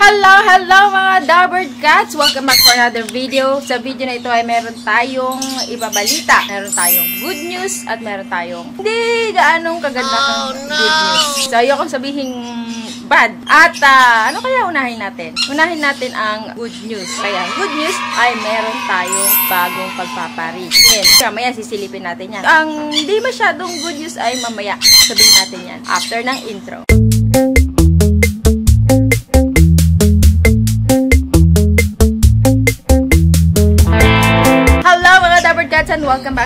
Hello, hello mga Dabbered Cats! Welcome back for another video. Sa video na ito ay meron tayong ibabalita. Meron tayong good news at meron tayong hindi gaanong kaganda ng good news. So, ayokong sabihin bad. At ah, ano kaya unahin natin? Unahin natin ang good news. Kaya ang good news ay meron tayong bagong pagpaparisin. Mamaya sisilipin natin yan. Ang hindi masyadong good news ay mamaya sabihin natin yan after ng intro.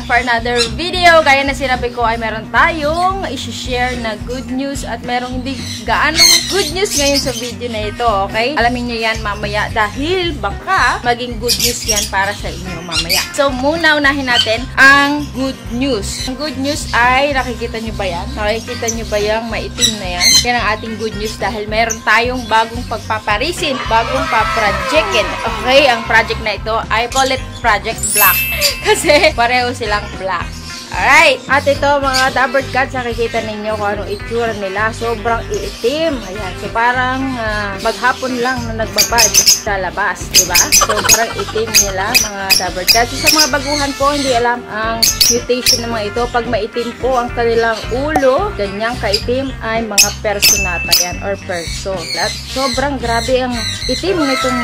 For another video. Gaya na sinabi ko ay meron tayong isi-share na good news at merong hindi gaanong good news ngayon sa video na ito, okay? Alamin niyo yan mamaya dahil baka maging good news yan para sa inyo mamaya. So muna unahin natin ang good news. Ang good news ay nakikita niyo ba yan? Nakikita niyo ba yung maitim na yan? Yan ang ating good news dahil meron tayong bagong pagpaparisin, bagong paprojectin. Okay, ang project na ito ay call it Project Black. Kasi pareho silang black. Alright. At ito mga Dabbered Cats, nakikita ninyo kung anong itsura nila. Sobrang iitim. Ayan. So parang ah, maghapon lang na nagbabad sa labas. Diba? Sobrang itim nila mga Dabbered Cats. So, sa mga baguhan po, hindi alam ang mutation ng mga ito. Pag maitim po ang kanilang ulo, ganyang kaitim ay mga personata yan or perso. At sobrang grabe ang itim nitong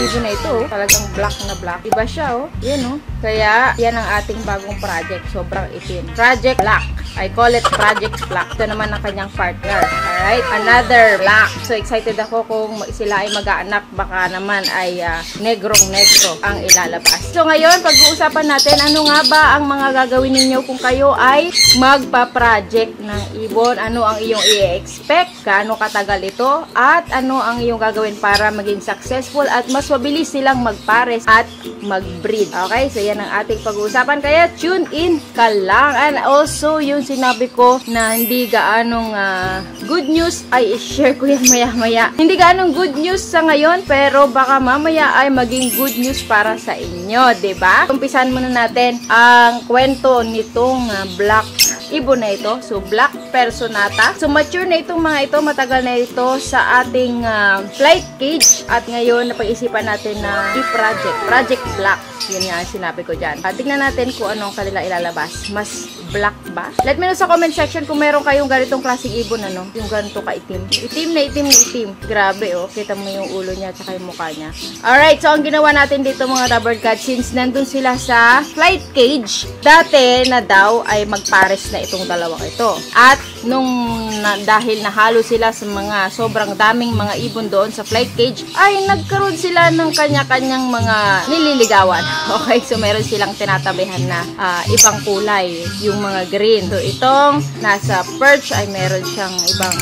ibon na ito. oh. Talagang black na black. Iba siya oh. Yan oh. Kaya yan ang ating bagong project. Sobrang itim. Project Black. I call it Project Black. Ito naman ang kanyang partner. Alright? Another black. So excited ako kung sila ay mag-aanak. Baka naman ay ah, negrong-negro ang ilalabas. So ngayon, pag-uusapan natin ano nga ba ang mga gagawin ninyo kung kayo ay magpa-project ng ibon. Ano ang iyong i-expect? Gaano katagal ito? At ano ang iyong gagawin para maging successful at mas mabilis silang magpares at mag-breed. Okay? So yan ang ating pag-uusapan. Kaya tune in ka lang. And also, yung sinabi ko na hindi gaanong ah, good news ay i-share ko yan maya-maya. Hindi gaanong good news sa ngayon pero baka mamaya ay maging good news para sa inyo. ba? Umpisan muna natin ang kwento nitong ah, black ibon na ito. So, black personata. So, mature na itong mga ito. Matagal na ito sa ating ah, flight cage. At ngayon, napag-isipan natin na i-project. Project Black. Yun nga sinabi ko dyan. Uh, tignan natin kung anong kanila ilalabas. Mas black ba? Let me know sa comment section kung meron kayong ganitong klaseng ibon, ano? Yung ganito ka-itim. Itim na itim na itim. Grabe, oh. Kita mo yung ulo niya at yung mukha niya. Alright, so ang ginawa natin dito mga rubber cat, since nandun sila sa flight cage, dati na daw ay magpares na itong dalawang ito. At nung na, dahil nahalo sila sa mga sobrang daming mga ibon doon sa flight cage, ay nagkaroon sila ng kanya-kanyang mga nililigawan. Okay, so meron silang tinatabihan na ah, ibang kulay, yung mga green. So itong nasa perch ay meron siyang ibang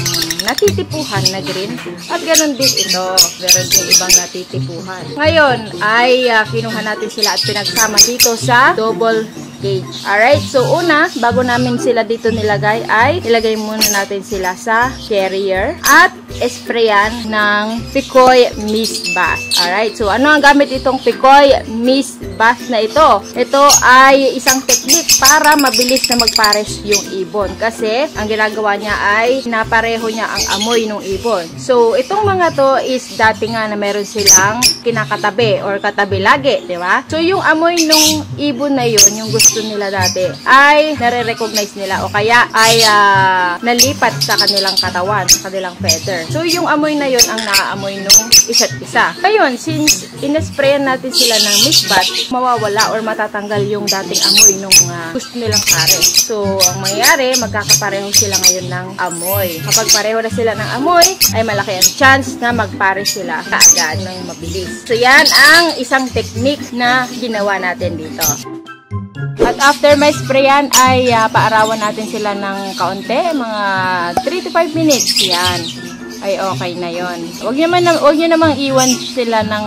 natitipuhan na green. At ganun din ito, meron din ibang natitipuhan. Ngayon ay ah, kinuha natin sila at pinagsama dito sa double cage. Alright, so una, bago namin sila dito nilagay ay ilagay muna natin sila sa carrier at sprayan ng Picoy Mist Bath. Alright, so ano ang gamit itong Picoy Mist Bath na ito? Ito ay isang technique para mabilis na magpares yung ibon. Kasi ang ginagawa niya ay napareho niya ang amoy ng ibon. So, itong mga to is dati nga na meron silang kinakatabi or katabi lagi, di ba? So, yung amoy ng ibon na yun, yung gusto nila dati, ay nare-recognize nila o kaya ay ah, nalipat sa kanilang katawan, sa kanilang feather. So, yung amoy na yun ang naaamoy nung isa't isa. Ngayon, since inesprayan natin sila ng mist bath, mawawala or matatanggal yung dating amoy nung ah, gusto nilang pare. So, ang mangyayari, magkakapareho sila ngayon ng amoy. Kapag pareho na sila ng amoy, ay malaki ang chance na magpare sila kaagad ng mabilis. So, yan ang isang technique na ginawa natin dito. At after may sprayan ay ah, paarawan natin sila ng kaunti, mga 3 to 5 minutes. Yan. Ay okay na 'yon. Huwag niyo man huwag niyo namang iwan sila ng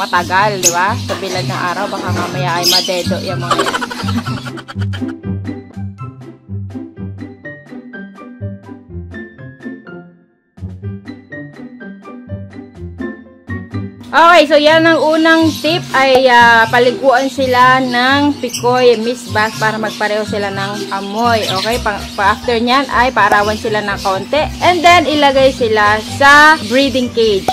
matagal, di ba? Sa bilad ng araw baka mamaya ay madedo yung mga Okay, so yan ang unang tip ay ah, paliguan sila ng Picoy Mist Bath para magpareho sila ng amoy. Okay, pa, pa after nyan ay paarawan sila ng kaunti. And then ilagay sila sa breeding cage.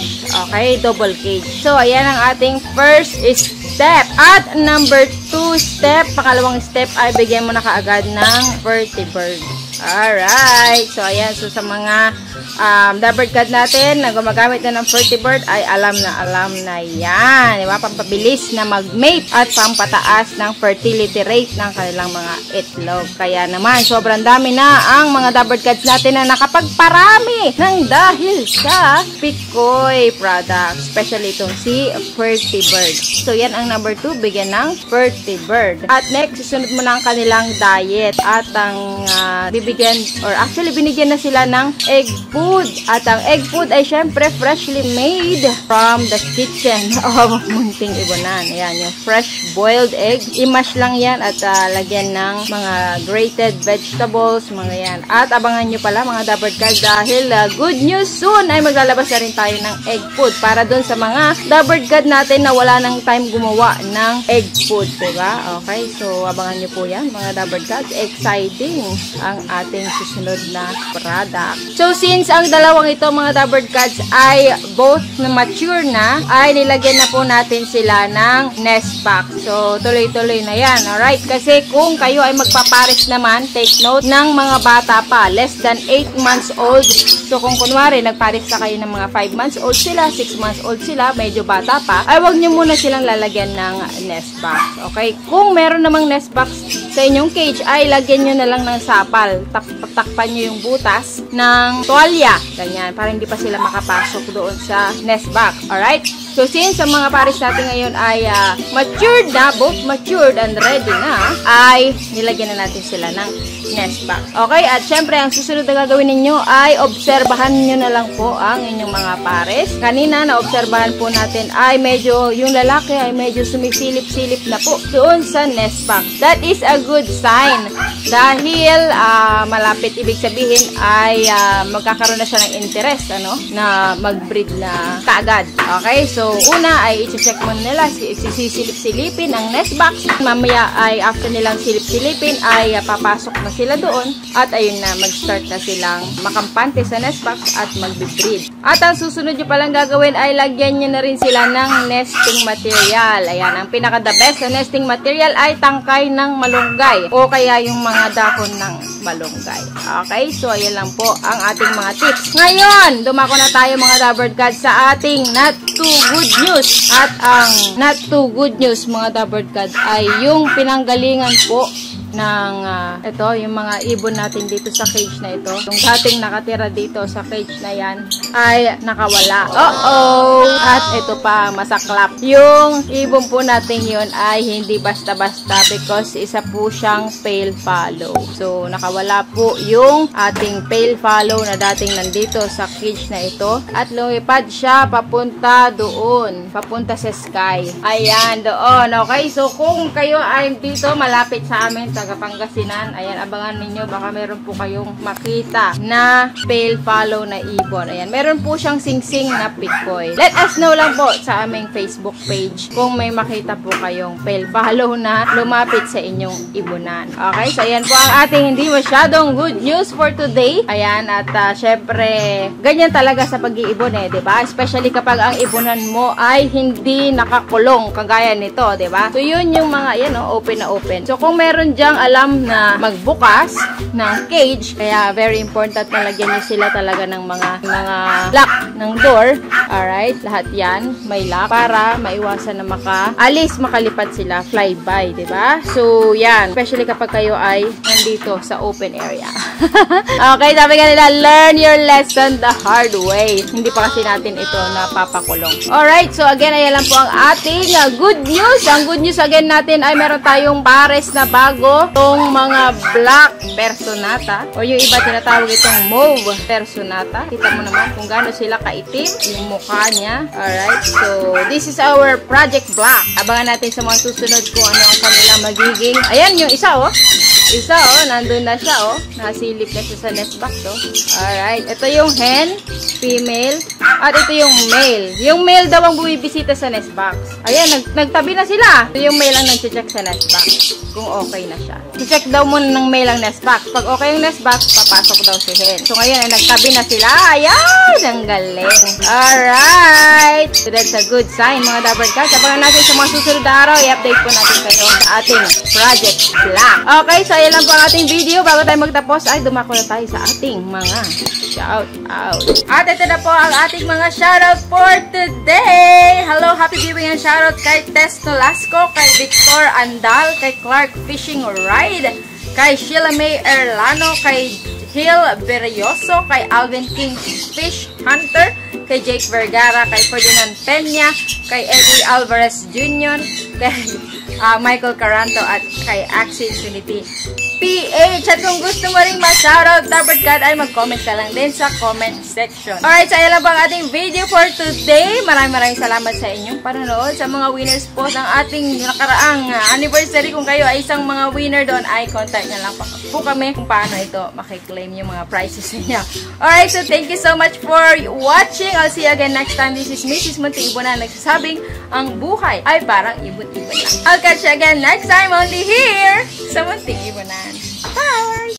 Okay, double cage. So, ayan ang ating first step. At number two step, pakalawang step ay bigyan mo na kaagad ng vertibird. Alright. So, ayan. So, sa mga um, dabber cat natin na gumagamit na ng vertibird ay alam na alam na yan. Diba? Pampabilis na mag-mate at pampataas ng fertility rate ng kanilang mga itlog. Kaya naman, sobrang dami na ang mga dabber cats natin na nakapagparami ng dahil sa Picoy product. Especially itong si Fertibird. So, yan ang number 2. Bigyan ng Fertibird. At next, susunod mo na ang kanilang diet. At ang uh, bibigyan, or actually, binigyan na sila ng egg food. At ang egg food ay syempre freshly made from the kitchen of Munting Ibonan. Ayan, yung fresh boiled egg. I-mash lang yan at uh, lagyan ng mga grated vegetables, mga yan. At abangan nyo pala mga Dabber Card dahil uh, good news soon ay maglalabas na rin tayo ng egg food para dun sa mga Dabber Card natin na wala nang time gumawa ng egg food, diba? Okay, so abangan nyo po yan mga Dabber Card. Exciting ang ating susunod na product. So since ang dalawang ito mga Dabber Cats ay both na mature na, ay nilagyan na po natin sila ng nest box. So tuloy-tuloy na yan. Alright? Kasi kung kayo ay magpapares naman, take note ng mga bata pa, less than 8 months old. So kung kunwari, nagpares na kayo ng mga 5 months old sila, 6 months old sila, medyo bata pa, ay wag nyo muna silang lalagyan ng nest box. Okay? Kung meron namang nest box sa inyong cage, ay lagyan nyo na lang ng sapal. Tak takpan nyo yung butas ng tuwalya. Ganyan, para hindi pa sila makapasok doon sa nest box. Alright? So, since ang mga pares natin ngayon ay uh, matured na, both matured and ready na, ay nilagyan na natin sila ng nest box. Okay? At syempre, ang susunod na gagawin ninyo ay obserbahan nyo na lang po ang inyong mga pares. Kanina, na-obserbahan po natin ay medyo, yung lalaki ay medyo sumisilip-silip na po doon sa nest box. That is a good sign. Dahil uh, malapit ibig sabihin ay uh, magkakaroon na siya ng interest ano, na mag-breed na kaagad. Okay? So, una ay i-check mo nila, sisilip-silipin ang nest box. Mamaya ay after nilang silip-silipin ay papasok na sila doon at ayun na, mag-start na silang makampante sa nest box at mag-breed. At ang susunod nyo palang gagawin ay lagyan nyo na rin sila ng nesting material. Ayan, ang pinaka-the best na nesting material ay tangkay ng malunggay o kaya yung mga dahon ng malunggay. Okay, so ayan lang po ang ating mga tips. Ngayon, dumako na tayo mga Dabber Gods sa ating too good news. At ang not too good news mga Gods ay yung pinanggalingan po ng uh, ito, yung mga ibon natin dito sa cage na ito. Yung dating nakatira dito sa cage na yan ay nakawala. Uh-oh! At ito pa, masaklap. Yung ibon po natin yun ay hindi basta-basta because isa po siyang pale follow. So, nakawala po yung ating pale follow na dating nandito sa cage na ito. At lumipad siya papunta doon. Papunta sa sky. Ayan, doon. Okay, so kung kayo ay dito malapit sa amin taga Pangasinan. Ayan, abangan ninyo. Baka meron po kayong makita na pale follow na ibon. Ayan, meron po siyang singsing na pikoy. Let us know lang po sa aming Facebook page kung may makita po kayong pale follow na lumapit sa inyong ibonan. Okay, so ayan po ang ating hindi masyadong good news for today. Ayan, at uh, syempre, ganyan talaga sa pag-iibon eh, ba diba? Especially kapag ang ibonan mo ay hindi nakakulong, kagaya nito, ba diba? So, yun yung mga, yan, oh, open na open. So, kung meron dyan silang alam na magbukas ng cage. Kaya very important na lagyan niyo sila talaga ng mga mga lock ng door. Alright, lahat yan may lock para maiwasan na makaalis, makalipad sila, fly by, ba diba? So, yan. Especially kapag kayo ay nandito sa open area. okay, sabi nga nila, learn your lesson the hard way. Hindi pa kasi natin ito napapakulong. Alright, so again, ayan lang po ang ating uh, good news. Ang good news again natin ay meron tayong pares na bago itong mga black personata o yung iba tinatawag itong mauve personata. Kita mo naman kung gaano sila kaitim yung mukha niya. Alright, so this is our project black. Abangan natin sa mga susunod kung ano ang kanila magiging. Ayan yung isa oh. Isa oh, nandun na siya oh. Nasilip na siya sa nest box oh. Alright, ito yung hen, female, at ito yung male. Yung male daw ang bumibisita sa nest box. Ayan, nag nagtabi na sila. Ito yung male ang nag-check sa nest box kung okay na siya. Siya. I-check daw muna ng mail ang nest box. Pag okay yung nest papasok daw si Hen. So ngayon ay nagtabi na sila. Ayan! Ang galing. Alright! So that's a good sign mga Dabber Cats. Abangan natin sa mga susunod na araw. I-update po natin kayo sa ating project plan. Okay, so ayan lang po ang ating video. Bago tayo magtapos ay dumako na tayo sa ating mga shout out. At ito na po ang ating mga shout out for today. Hello, happy viewing and shout out kay Tess Nolasco, kay Victor Andal, kay Clark Fishing Ride, kay Sheila May Erlano, kay Hill Berrioso, kay Alvin King Fish Hunter, kay Jake Vergara, kay Ferdinand Peña, kay Eddie Alvarez Jr., kay uh, Michael Caranto, at kay Axie Trinity PH. At kung gusto mo rin ma-shoutout, dapat ka ay mag-comment ka lang din sa comment section. Alright, so ayan lang ang ating video for today. Maraming maraming salamat sa inyong panonood. Sa mga winners po ng ating nakaraang uh, anniversary, kung kayo ay isang mga winner doon, ay contact na lang po kami kung paano ito makiklaim yung mga prizes niya. Alright, so thank you so much for watching. I'll see you again next time. This is Mrs. Munting Ibunan nagsasabing, ang buhay ay parang ibon-ibon lang. I'll catch you again next time only here sa Munting Ibunan. flowers.